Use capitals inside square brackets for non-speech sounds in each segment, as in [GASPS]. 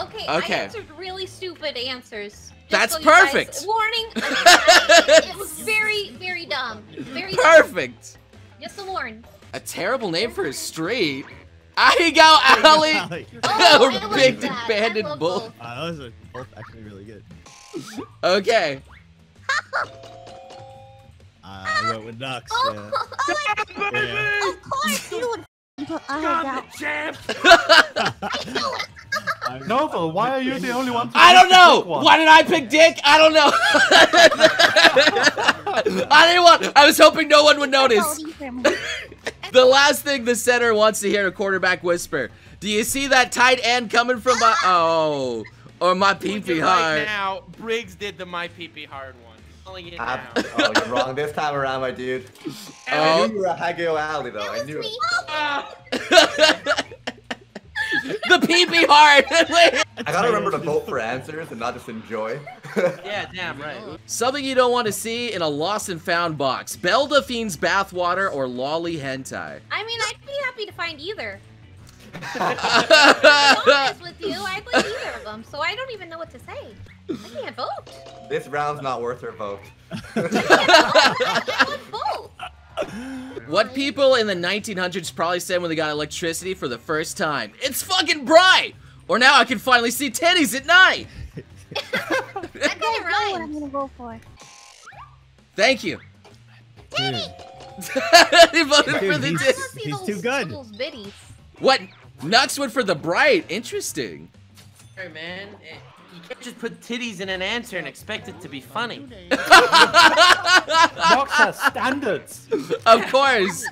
Okay, Okay. I answered really stupid answers. That's so you guys- perfect. Warning. I- [LAUGHS] it was very, very dumb. Very dumb. Perfect. Just a warn. A terrible name for a street. I go alley. Alley. Oh, Or I [LAUGHS] like big that. banded I love bull. both. Uh, those are both actually really good. Okay. [LAUGHS] Uh, I went with Nux. Oh, Yeah. yeah. Of course you would. But I had God, that. the champ! I'm- Noble, why are you the only one? To I don't know. one? Why did I pick Dick? I don't know. [LAUGHS] I didn't want. I was hoping no one would notice. Voting for me. The last thing the center wants to hear a quarterback whisper. Do you see that tight end coming from my oh or my pee pee Right hard? now, Briggs did the my pee hard one. Calling it Ah, oh, you're wrong this time around, my dude. I Oh. knew you were a Hageo Alley, though. I That was knew it. [LAUGHS] [LAUGHS] me. The pee pee hard. [LAUGHS] I gotta remember to vote for answers and not just enjoy. [LAUGHS] yeah, damn right. Something you don't want to see in a lost and found box. Belle Delphine's bathwater or lolly hentai. I mean, I'd be happy to find either. To be I honest with you, I'd like either of them, so I don't even know what to say. I can't vote. this round's not worth her vote. I want both. [LAUGHS] What people in the 1900s probably said when they got electricity for the first time? It's fucking bright! Or now I can finally see titties at night! [LAUGHS] That You guys kind know of what I'm gonna go for. Thank you. Dude, [LAUGHS] he voted for Dude, the he's- I tits. want to see He's those, too good. those. What? Nux went for the bright. Interesting. Hey, man. eh, You can't just put titties in an answer and expect it to be funny. [LAUGHS] Nux has standards. Of course.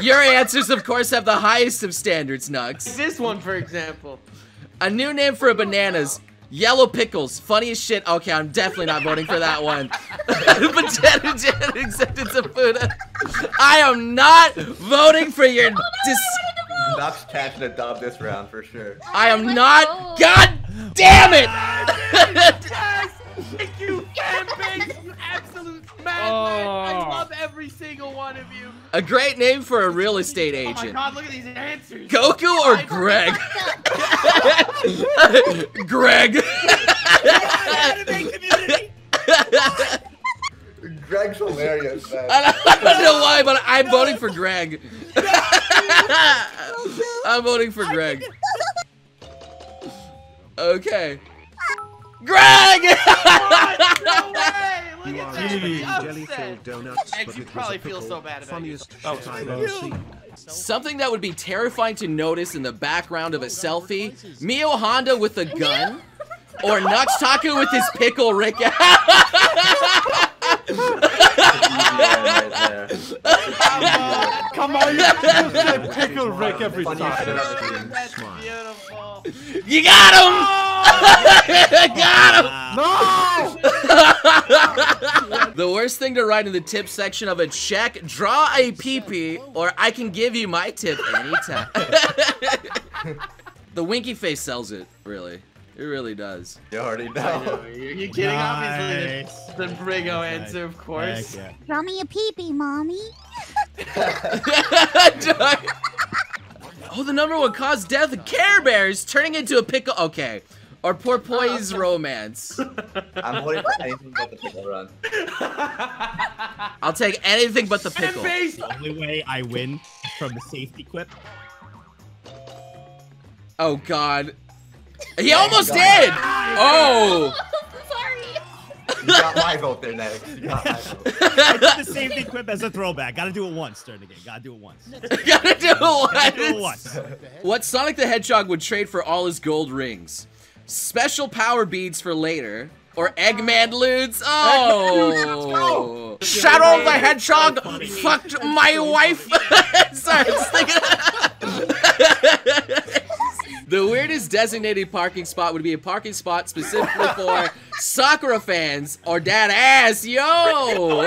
Your answers, of course, have the highest of standards, Nux. This one, for example. A new name for bananas. Yellow pickles. Funny as shit. Okay, I'm definitely not voting for that one. Potato jet acceptance of food. I am not voting for your dis- Nux catching a dub this round for sure. I am Let's not. go. God damn it! Yes! Thank you, fan base, you absolute madman! I Oh. love every single one of you. A great name for a real estate Oh my agent. god, look at these answers. Goku or I- Greg? [LAUGHS] Greg. Greg's hilarious, man. I don't, I don't know why, but I'm voting for Greg. [LAUGHS] I'm voting for Greg. [LAUGHS] Okay. Greg! [LAUGHS] What? No [LAUGHS] way! Look You at are that. eating jelly-filled donuts, Actually, but it probably a feel so bad about it. Funniest Oh, I've seen. Something that would be terrifying to notice in the background of a selfie. Mio Honda with a gun. Or Nux Taku with his pickle Rick. Come on, you just say pickle Rick every Funniest shit time. I've ever seen. That's beautiful. you got him! Oh! [LAUGHS] got him! No! [LAUGHS] The worst thing to write in the tip section of a check, draw a peepee, or I can give you my tip anytime. [LAUGHS] the winky face sells it, really. It really does. You already know, know. you're, you're kidding. Obviously, Nice. the, the Brigo Nice. answer, of course. yeah. Draw me a peepee, mommy. [LAUGHS] oh, the number one cause death of Care Bears turning into a pickle. Okay. Or poor ah, Poi's romance. I'm voting for anything but the pickle run. I'll take anything but the pickle. The only way I win from the safety quip. Oh god. He almost did! Oh! [LAUGHS] Sorry. You got my vote there, next. You got my vote. [LAUGHS] I did the safety quip as a throwback. Gotta do it once during the game. Gotta do it once. Gotta [LAUGHS] do Gotta do it it once. What Sonic the Hedgehog would trade for all his gold rings? Special power beads for later. Or Eggman loots? Oh! Shadow the Hedgehog fucked my wife! Sorry, I'm thinking- The weirdest designated parking spot would be a parking spot specifically for [LAUGHS] Sakura fans or dad ass, yo! [LAUGHS]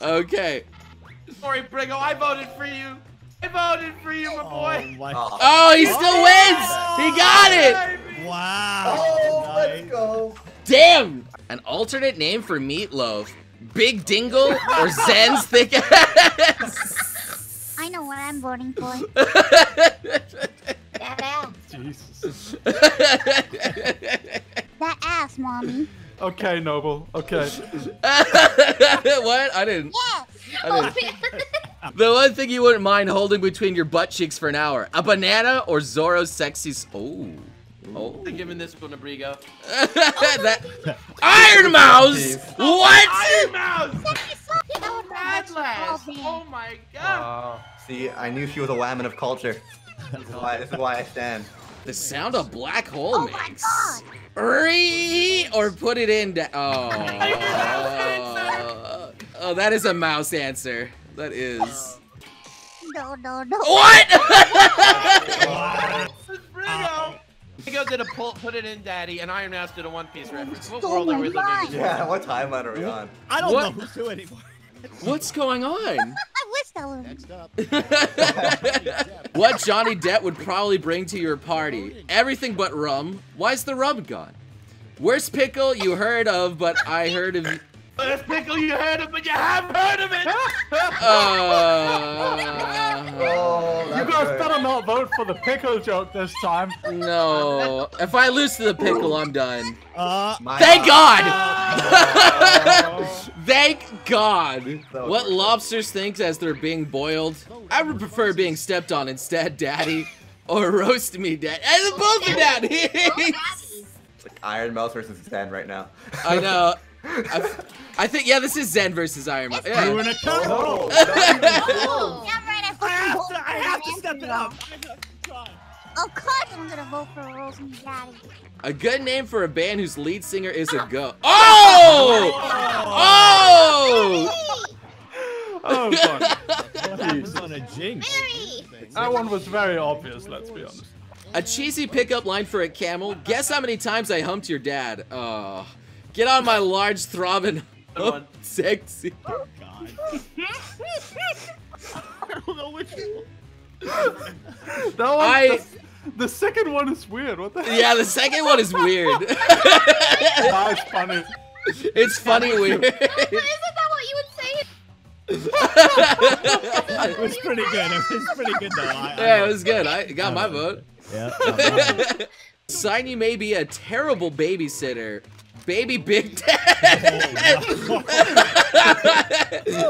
okay. Sorry, Brigo, I voted for you. I voted for you, my Oh boy. my. Oh, Oh, he still wins! He got it! Wow. Oh, let's go. Damn! An alternate name for meatloaf. Big Dingle or Zen's thick ass? I I know what I'm voting for. [LAUGHS] That ass. Jesus. That ass, mommy. Okay, Noble. Okay. [LAUGHS] what? I didn't. Yes. I didn't. [LAUGHS] The one thing you wouldn't mind holding between your butt cheeks for an hour: a banana or Zoro's sexy. s- Oh. Oh. I'm giving this one a Brigo. [LAUGHS] that [LAUGHS] Iron Mouse. What? Iron Mouse! [LAUGHS] Oh, Oh my god! Uh, See, I knew she was a lamb of culture. This is why, this is why I stand. The sound a black hole Oh my makes. god. Or put it in. Da- oh. oh, that is a mouse answer. That is. No, no, no. What? This is Brigo! Brigo did a pull, put it in daddy, and Iron Mouse did a One Piece reference. What world are we living in? Yeah, what timeline are we on? I don't What? know who's who anymore. [LAUGHS] What's going on? I wish that was. [LAUGHS] what Johnny Depp would probably bring to your party? Everything but rum. Why's the rum gone? Worst pickle you heard of, but I heard of. Best pickle you heard of, but you have heard of it! [LAUGHS] Uh, Oh, you guys good. better not vote for the pickle joke this time. no. If I lose to the pickle, I'm done. Uh, Thank God! Oh. [LAUGHS] Thank God! What lobsters think as they're being boiled? I would prefer being stepped on instead, Daddy. Or roast me, Daddy. And both are Daddy! It's like Iron Mouse versus Zen right now. I know. [LAUGHS] I, I think, yeah, this is Zen versus Iron Man. you Yeah. in a cut. Oh, Oh. [LAUGHS] Yeah, right. I, I have to, I have to step it up. I have to try. Of course, I'm gonna vote for Rose Daddy. A good name for a band whose lead singer is a ah. go. Oh! Oh! Oh, fuck. What happens on a jinx? That one was very obvious, let's be honest. A cheesy pickup line for a camel. Guess how many times I humped your dad. Oh. Get on my large throbbing Good one. hump, sexy. God. [LAUGHS] I don't know which one. That one, I- the, the second one is weird. What the hell? Yeah, the second one is weird. [LAUGHS] That's funny. it's funny weird. [LAUGHS] Isn't that what you would say? It was pretty good. It was pretty good though. I, I yeah, it was good. I got my vote. Yeah. yeah. Sign you may be a terrible babysitter. Baby Big Dad. [LAUGHS]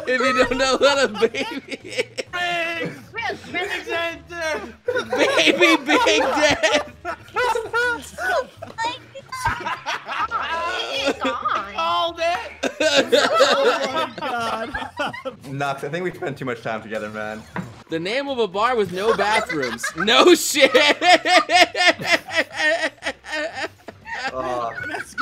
if you don't know what a baby is. Ring! Rip, Ring center! Baby Big Dad. Called it! oh my god. Nux, I think we spent too much time together, man. The name of a bar with no bathrooms. No shit. [LAUGHS] Oh, That's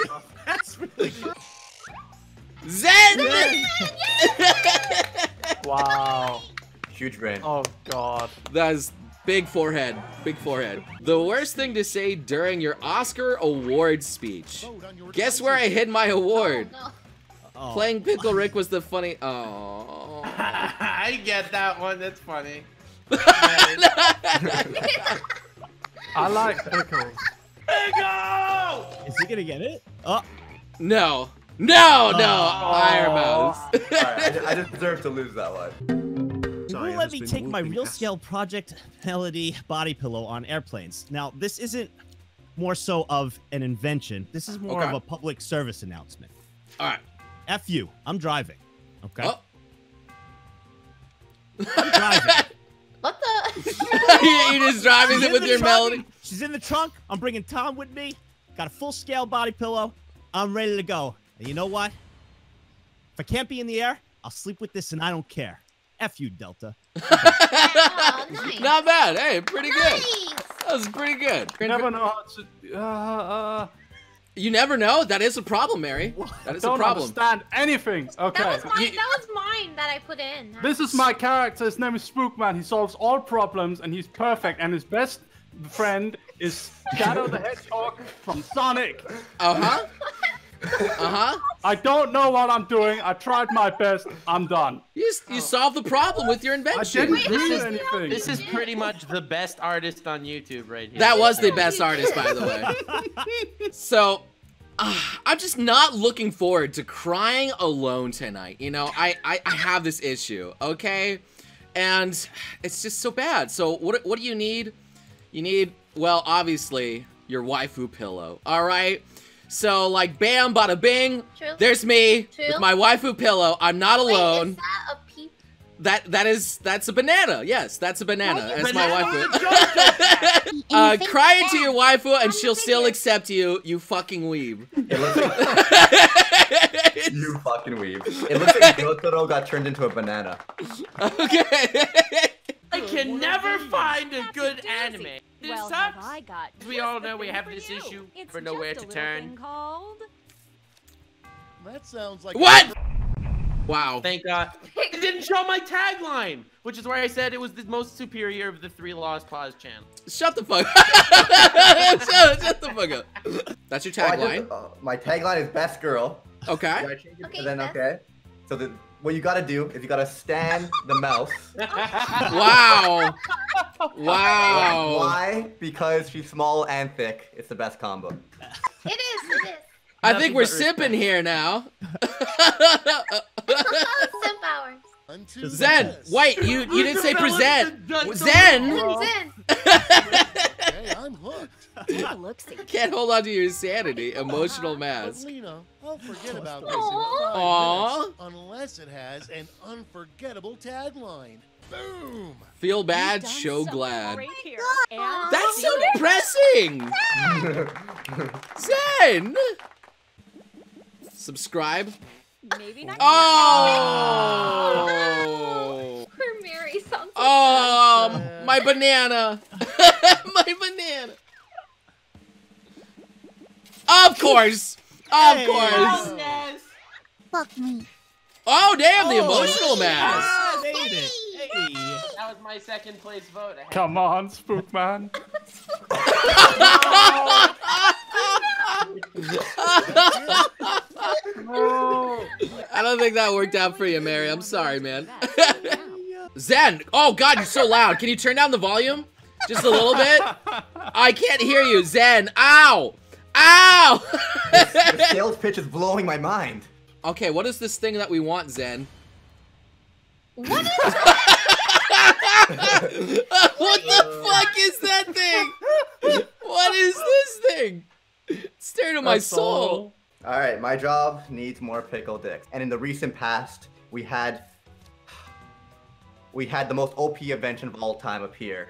huge brain. Oh, God. That's big forehead. Big forehead. The worst thing to say during your Oscar award speech. Guess where I hid my award? Oh, no. Oh. Playing Pickle Rick was the funny. Oh. [LAUGHS] I get that one, that's funny. [LAUGHS] [LAUGHS] I like pickles. Bingo! Is he gonna get it? Oh, no. No, no. Oh. Iron Mouse. Alright, I, I deserve to lose that one. You won't let me take my real scale Project Melody body pillow on airplanes. Now, this isn't more so of an invention. This is more Okay. of a public service announcement. All right. F you. I'm driving. Okay. Oh. I'm driving. [LAUGHS] What the? [LAUGHS] You're just driving She's it with your trunk. melody. She's in the trunk. I'm bringing Tom with me. Got a full scale body pillow. I'm ready to go. And you know what? If I can't be in the air, I'll sleep with this and I don't care. F you, Delta. [LAUGHS] Oh, nice. Not bad. Hey, pretty good. That was pretty good. You never know how to. Uh, uh, You never know. That is a problem, Mary. [LAUGHS] That is a don't problem. understand anything. Okay. That was mine. You- That was mine that I put in. This is my character. His name is Spookman. He solves all problems and he's perfect. And his best friend is Shadow the Hedgehog from Sonic. Uh huh. [LAUGHS] Uh huh. I don't know what I'm doing. I tried my best. I'm done. You, s- you solved the problem with your invention. I invention. didn't This do is- anything. This is pretty much the best artist on YouTube right here. That was the best artist, by the way. So, uh, I'm just not looking forward to crying alone tonight. You know, I, I, I have this issue, okay? and it's just so bad. So what what do you need? You need well, obviously your waifu pillow. All right. So like, bam, bada bing. True. There's me True. with my waifu pillow. I'm not Wait, alone. is that a? That that is that's a banana. Yes, that's a banana. That's my waifu. [LAUGHS] uh, Anything cry but into that. your waifu and I'm she'll the still biggest. accept you. You fucking weeb. It looks like [LAUGHS] you fucking weave. It looks like Gyutaro got turned into a banana. okay. I can never find a good anime. This well, sucks. I got We all know we have this you. issue It's for nowhere to turn. called That sounds like What? Wow. Thank God. It didn't show my tagline, which is why I said it was the most superior of the three Lost Pause channels. Shut the fuck. [LAUGHS] shut, shut the fuck up. That's your Oh, tagline. just- uh, my tagline is best girl. Okay. Should I change it to Okay, then best. okay. So the, what you gotta do is you gotta stand the mouse. [LAUGHS] Wow. Wow. Why? Because she's small and thick. It's the best combo. It is. It is. I Nothing think we're but respect. sipping here now. Simp hours. Zen, this. wait, you you didn't say present. Dun- dun- Zen. Zen. [LAUGHS] Hey, I'm hooked. Take a look see. [LAUGHS] Can't hold on to your sanity. Emotional But mask. Lena, I'll forget about this in five Aw. minutes unless it has an unforgettable tagline. Boom! Feel bad, done show glad. great here. That's so depressing. Zen. Subscribe. Maybe not. Oh. Poor Mary sounds so Oh, my banana. [LAUGHS] my banana. Of course. Of Hey. course. Yes. Fuck me. Oh, damn, the Oh. emotional mask. Ah, made it. Hey. That was my second place vote. I had- Come on, Spookman. I don't think that worked out for you, Mary. I'm sorry, man. [LAUGHS] Zen. Oh, God, you're so loud. Can you turn down the volume? Just a little bit? I can't hear you. Zen. Ow. Ow. the [LAUGHS] sales pitch is blowing my mind. okay, what is this thing that we want, Zen? What is [LAUGHS] what the fuck is that thing? What is this thing? Stare to my That's soul. All right, my job needs more pickle dicks. And in the recent past, we had we had the most OP invention of all time appear.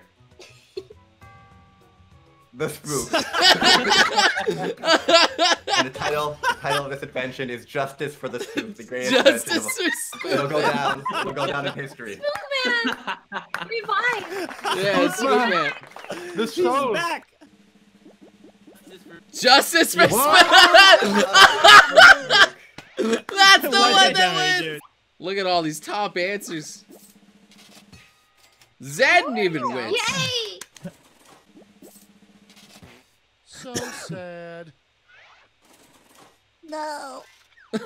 The [LAUGHS] spook. and the title, the title of this invention is Justice for the Spook, the greatest invention Justice of for It'll go down. It'll go down in history. Spookman? Revive. Yeah, Spook Man. The She's soul. back. Justice for Spook. [LAUGHS] That's the one that wins. Look at all these top answers. Zen even wins. Yay! So sad. No. Check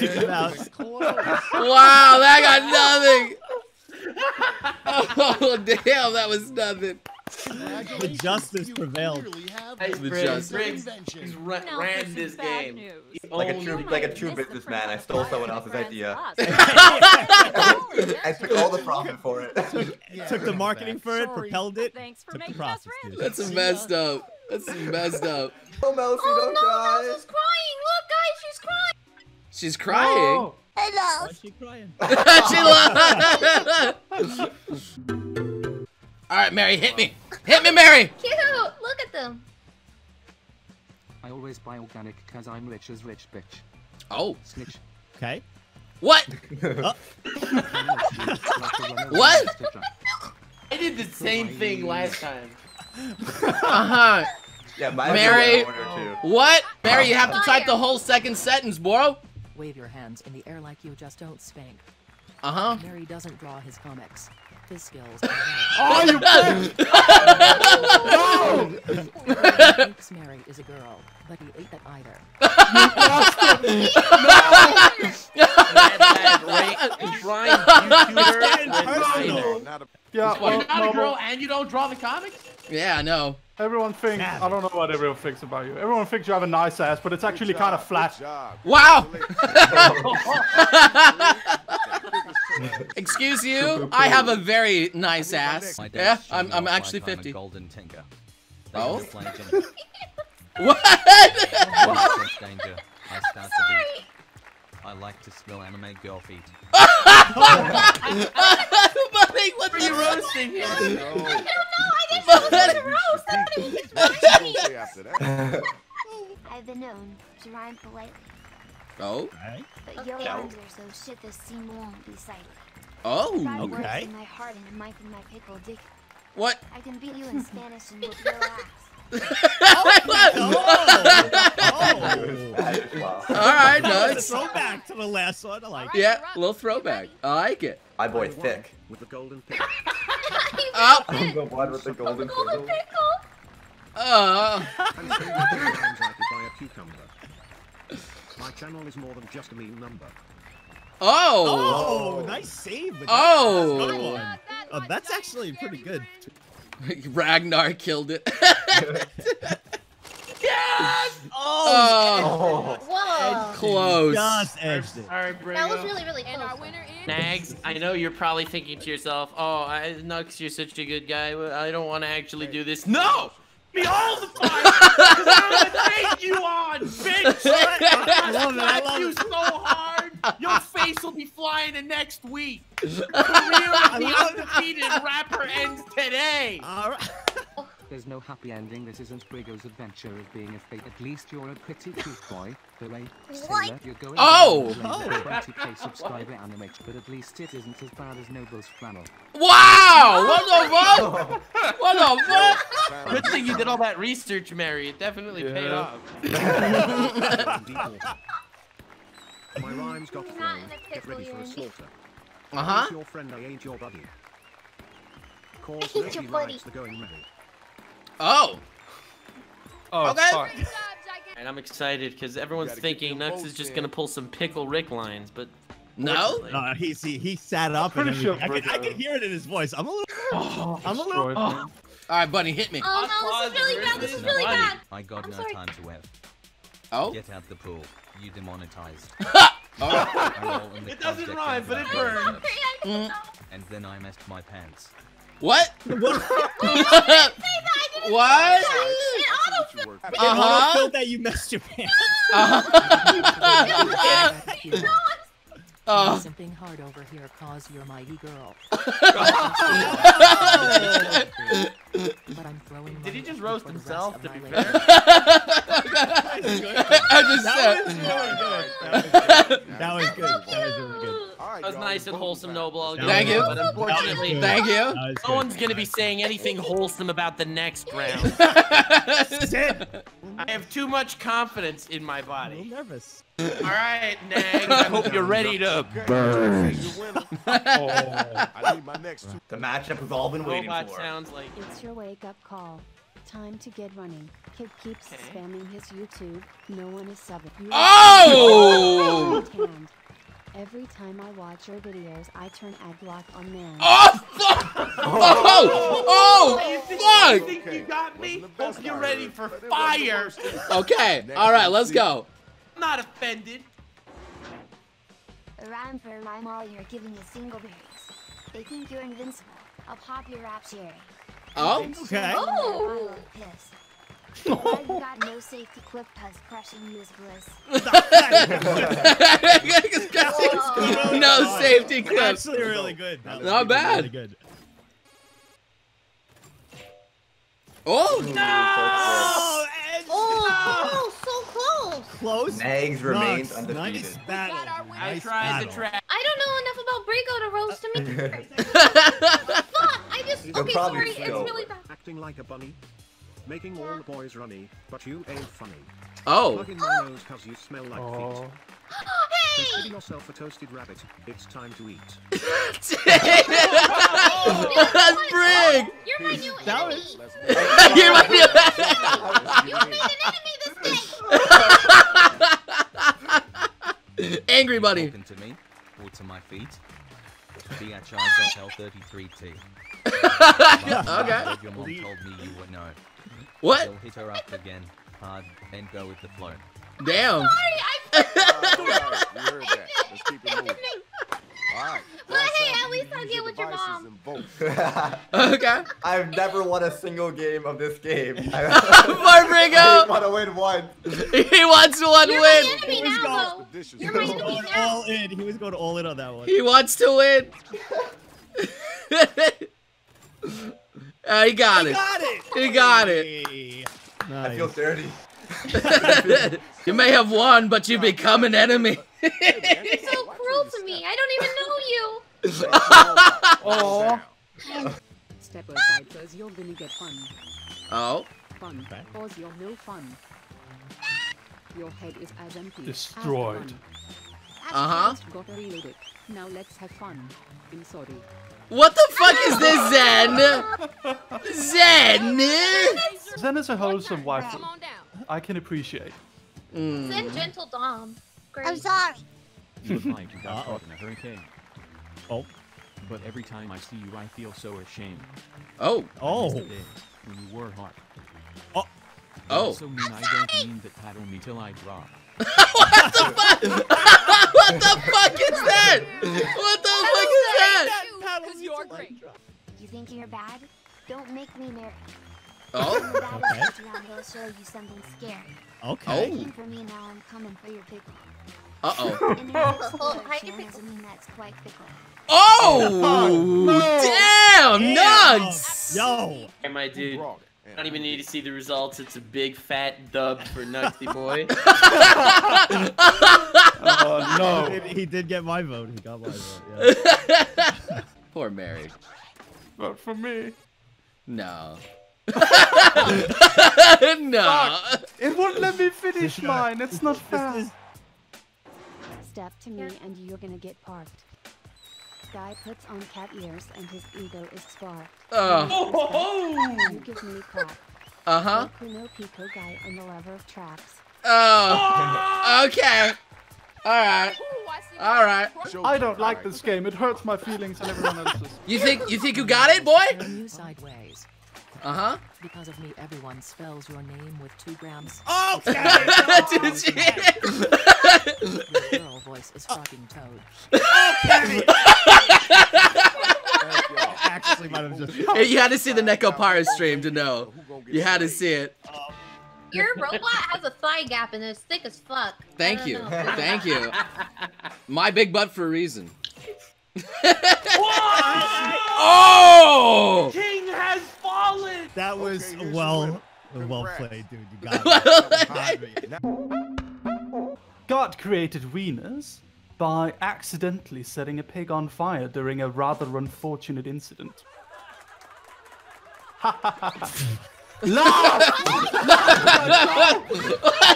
it. Close. wow, that got nothing. [LAUGHS] Oh damn, that was nothing. Congratulations, justice you prevailed. clearly Hey, the The Briggs, justice. Briggs, he's ra- Now ran some this bad game. Like a true, like a true businessman, I stole someone else's idea. I [LAUGHS] [LAUGHS] I took all the profit for it. [LAUGHS] Yeah, Took the marketing for it, Sorry. propelled it. Thanks for took the making us profits, rich. That's messed up. That's messed up. oh, Melcy, Oh don't no, cry. Mouse's crying. Look, guys, she's crying. She's crying. Oh, Hello. Why's she crying? she lied. All right, Mary, hit me. Hit me, Mary. [LAUGHS] Cute. Look at them. I always buy organic cause I'm rich as rich bitch. Oh, Snitch. Okay. what? [LAUGHS] [LAUGHS] What? I did the same thing last time. Uh huh. Yeah, mine Mary. order. What? Mary, you have to type the whole second sentence, bro. Wave your hands in the air like you just don't spank. Uh huh. Mary doesn't draw his comics. His skills Oh, you are thinks Mary is a girl, but he ain't that either. Bad, bad, right? Blind YouTuber getting with personal. minor. Yeah, He's well, You're not a girl and you don't draw the comics? Yeah, I know. everyone thinks, I don't know what everyone thinks about you. Everyone thinks you have a nice ass, but it's actually kind of flat. Wow. [LAUGHS] [LAUGHS] Excuse you? I have a very nice ass. Yeah, I'm, I'm actually like I'm a 50. golden tinker. Oh? can. [LAUGHS] What? I sense danger, I start to. I like to smell anime girl feet. [LAUGHS] Buddy, what Are you roasting him? I don't know. I didn't know it was a roast. Somebody was roasting me. I've been known to rhyme politely, Oh? but your rhymes are so shit this scene won't be cited. Oh. Five Okay. in my heart and a in my pickle dick. What? I can beat you in Spanish and whip your ass. [LAUGHS] Oh, [LAUGHS] Alright, that was a nuts. throwback to the last one. I like. it. Yeah, a little throwback. I like it. My boy thick. With the golden [LAUGHS] pick. Oh. I'm the one with the golden Golden pickle. pickle. Uh. And so you can rhymes I could buy a cucumber. My channel is more than just a meme number. Oh. Oh, nice save. With Oh. That. That's, a one. Oh, that's actually pretty good. [LAUGHS] Ragnar killed it. [LAUGHS] Yes! Oh. oh. Whoa. Close. Just edged it. All right, Bringo. That was really, really close. Nags, I know you're probably thinking to yourself, "Oh, I, Nux, you're such a good guy. I don't want to actually do this." No, me all the time. 'cause I'm gonna take you on, bitch. [LAUGHS] I love it, I love you it. so hard, your face will be flying in next week. [LAUGHS] Career of the undefeated rapper ends today. All right. There's no happy ending. This isn't Brigo's adventure of being a fake. At least you're a pretty cute boy. The way, What? Sailor, you're going Oh! down the lane with 20k subscriber animation, but at least it isn't as bad as Noble's flannel. Wow! What the fuck? [LAUGHS] What the fuck? Good thing you did all that research, Mary. It definitely paid off. [LAUGHS] My rhymes got Not thrown. Get ready for a slaughter. Uh huh. Ain't your friend, I ain't your buddy. Cause I hate your buddy. the going ready. Oh. Oh, Okay. fuck. And I'm excited because everyone's thinking Nux is just gonna pull some pickle Rick lines, but No? No, he's he, he sat up and pretty sure. I, could, I Brigo- could hear it in his voice. I'm a little. Oh, I'm a little- destroyed me. All right, buddy, hit me. Oh no, this is really bad. This is really bad. I got I'm no sorry. time to wait. Oh. Get out the pool. You demonetized. Oh. I roll in the It doesn't rhyme, but it burns. concept, Sorry, I didn't Mm. And then I messed my pants. What? Say that. I didn't What? It auto It Uh-huh. auto-filled that you messed your pants. Uh-huh. [LAUGHS] [LAUGHS] Uh. Simping hard over here cause you're my e-girl. [LAUGHS] but I'm throwing Did he just roast for the rest himself, to be fair? I just That was said. really good. That was good. That was good. That was really good. That was nice and wholesome, Noble. I'll give Thank you. But unfortunately, Thank you. That no one's gonna be saying anything wholesome about the next round. [LAUGHS] Sid, I have too much confidence in my a little body. nervous. All right, Nag. I hope you're ready to burn. [LAUGHS] I need my next two. The matchup we've all been waiting Robot for. sounds like. It's your wake up call. Time to get running. Kid keeps Okay. spamming his YouTube. No one is subbing. Oh! You Oh! [LAUGHS] Tanned. Every time I watch your videos, I turn ad block on man. Oh, fuck! Oh! You Oh, fuck! you think you got me? Hope you're ready for fire. Okay, alright, let's go. I'm not offended. A rhyme for a rhyme all you're giving is singleberries. They think you're invincible. I'll pop your rap cherry. Oh? Okay. Oh. Piss. Why you got no safety clip cause crushing you is bliss. no safety clip. Actually, really good. That Not really, bad. Really good. Oh! Oh, Edge. Oh, [LAUGHS] oh, so close. Close. Nags remains Nice. undefeated. Nice battle. I Nice tried the battle. track. I don't know enough about Brigo to roast him. [LAUGHS] Fuck. I just. You're Okay, probably sorry. It's really bad. Acting like a bunny. Making all the boys runny, but you ain't funny. Oh. Plug in my nose cause you smell like Oh. feet. [GASPS] Hey. Consider yourself a toasted rabbit. It's time to eat. [LAUGHS] That's Brig! You're my new enemy. [LAUGHS] You're my new [LAUGHS] enemy! You made an enemy this day. Angry buddy. Talking to me, or to my feet. BHI.L33T. Okay. Your mom told me you would know. What? She'll hit her up again, hard, and go with the flow. Damn. Sorry, I. Alright, you heard that. Let's keep it moving. Alright. But hey, at least I'll get with your mom. Okay. [LAUGHS] I've never won a single game of this game. [LAUGHS] [LAUGHS] I Farbrigo! want to win one. He wants one You're win. my enemy He was now, going- though. He You're was my enemy going now. all in. He was going all in on that one. He wants to win. Uh, he got He it. got it. He got it. Hey. I feel dirty. [LAUGHS] you may have won, but you become an enemy. You're so cruel to me. I don't even know you. [LAUGHS] Oh, Step aside cause you're gonna get fun. oh. Fun. Cause you're no fun. Your head is as empty. as Destroyed. Uh-huh. Just got reloaded. Now let's have fun. I'm sorry. What the fuck is this, Zen? Zen? Zen is a wholesome wife. Come on down. I can appreciate. Mm. Send gentle Dom. Great. I'm sorry. You look like you got Uh-oh. caught in a hurricane. Oh. But every time I see you, I feel so ashamed. Oh. Oh. When you were hot. Oh. That Oh. also mean I don't mean that paddle me till I drop. [LAUGHS] what the fuck? [LAUGHS] what the fuck is that? What the fuck is that? Because you're great. You think you're bad? Don't make me marry. Oh. When the bad Okay. comes around, he'll show you something scary. Okay. Came for me, now I'm coming for your pickle. Uh oh. And in this [LAUGHS] mean that's quite fickle. Oh! [LAUGHS] Damn! Damn. Nugs! Yo. Hey, my dude. I don't even need to see the results. It's a big fat dub for Nuxty Boy. [LAUGHS] Oh no. He, he did get my vote. He got my vote. Yeah. Poor Mary. But for me, No. [LAUGHS] no. it won't let me finish mine. It's not fair. Step to me and you're gonna get parked. Guy puts on cat ears and his ego is sparked. Oh. You give me crap. Uh huh. Kuno Pico guy on the lever of traps. Oh. Okay. All right. All right. I don't like this game. It hurts my feelings and everyone else's. You think you think you got it, boy? Sideways. Uh huh. Because of me, everyone spells your name with two grams. Okay. [LAUGHS] [LAUGHS] Did she? Your girl voice is fucking toad. Actually, might have just. You had to see the Neko Pirate stream to know. You had to see it. Your robot has a thigh gap and it's thick as fuck. Thank you. Thank you. [LAUGHS] My big butt for a reason. [LAUGHS] oh! King has fallen. That was Okay, well, the well Congrats. played, dude. You got [LAUGHS] it. God created wieners by accidentally setting a pig on fire during a rather unfortunate incident. What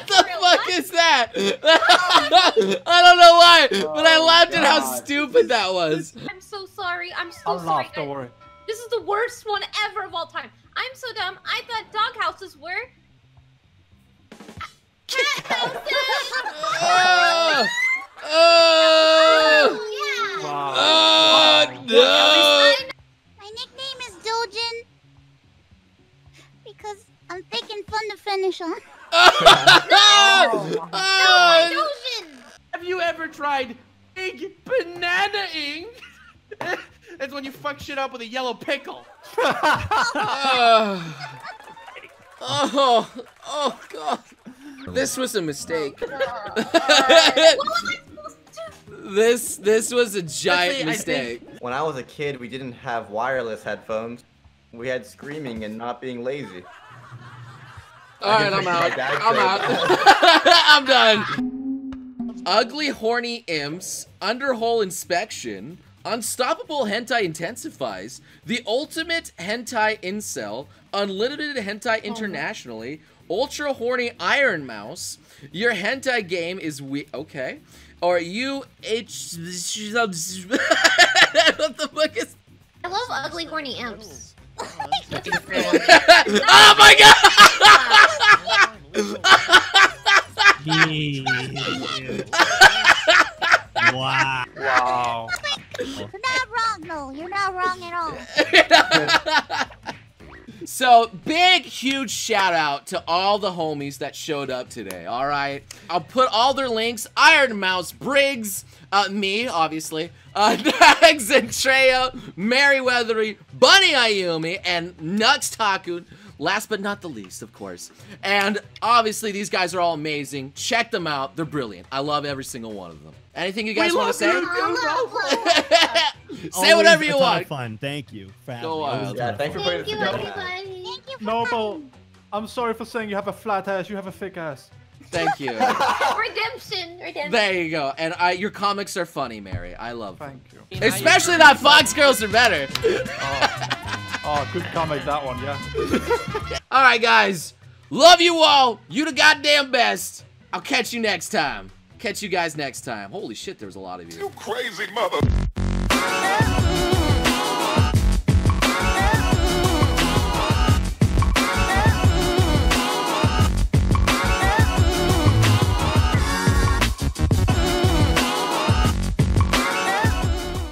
the fuck is that? [LAUGHS] I don't know why, but I oh, laughed at how stupid that was. I'm so sorry. I'm so I'll sorry. laugh, don't worry. This is the worst one ever of all time. I'm so dumb. I thought doghouses were cat ah! houses. [LAUGHS] Oh! Ah! Oh! yeah. Wow. Oh, no! Because I'm thick and fun to finish on. [LAUGHS] Oh! oh, oh Dojin. Have you ever tried big banana ink? [LAUGHS] That's when you fuck shit up with a yellow pickle. [LAUGHS] Oh, oh, oh, God. This was a mistake. Oh, this this was a giant Actually, mistake. When I was a kid, we didn't have wireless headphones. We had screaming and not being lazy. All right, I'm out. I'm out. [LAUGHS] I'm done. Ugly, horny imps, underhole inspection, unstoppable hentai intensifies, the ultimate hentai incel, unlimited hentai oh. internationally, ultra horny iron mouse. Your hentai game is we okay, or you h. [LAUGHS] what the fuck is? I love ugly horny imps. Oh my god! wow. [LAUGHS] Wow. You're not wrong, though. You're not wrong at all. [LAUGHS] So, big, huge shout out to all the homies that showed up today, all right? I'll put all their links Iron Mouse, Briggs, uh, me, obviously, uh, [LAUGHS] Nags Zentreya, Merryweathery, Bunny Ayumi, and Nux Taku. Last but not the least, of course. And obviously, these guys are all amazing. Check them out. They're brilliant. I love every single one of them. Anything you guys want to say? [LAUGHS] [LAUGHS] Say whatever you Always a ton want. of fun. Thank you for having Go me. Wild. Uh, yeah, ton of thanks for fun. putting this together. Thank you for Noble, I'm sorry for saying you have a flat ass. You have a thick ass. Thank you. [LAUGHS] Redemption. Redemption. There you go. And I, your comics are funny, Mary. I love them. Thank you. Especially that Fox Girls are better. Oh, oh, good comic that one, yeah. [LAUGHS] all right, guys. Love you all. You the goddamn best. I'll catch you next time. Catch you guys next time. Holy shit, there's a lot of you. You crazy mother.